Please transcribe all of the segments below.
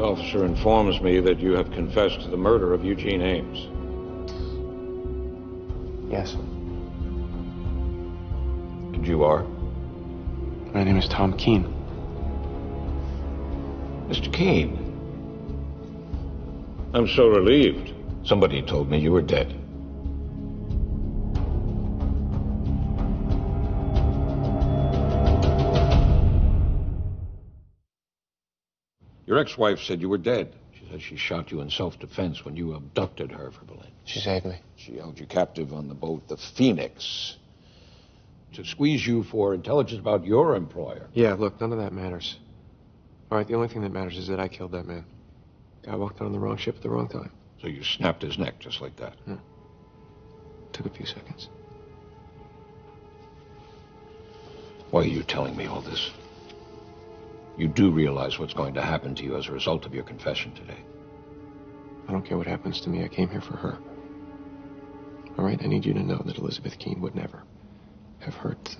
officer informs me that you have confessed to the murder of Eugene Ames. Yes. And you are? My name is Tom Keen. Mr. Keen. I'm so relieved. Somebody told me you were dead. Your ex-wife said you were dead. She said she shot you in self-defense when you abducted her for Berlin. She saved me. She held you captive on the boat, the Phoenix, to squeeze you for intelligence about your employer. Yeah, look, none of that matters. All right, the only thing that matters is that I killed that man. Guy walked on the wrong ship at the wrong time. So you snapped his neck just like that. Took a few seconds. Why are you telling me all this? You do realize what's going to happen to you as a result of your confession today. I don't care what happens to me. I came here for her. All right, I need you to know that Elizabeth Keen would never have hurt.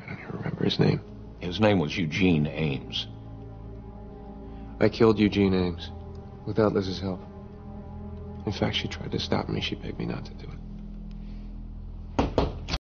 I don't even remember his name. His name was Eugene Ames. I killed Eugene Ames without Liz's help. In fact, she tried to stop me. She begged me not to do it.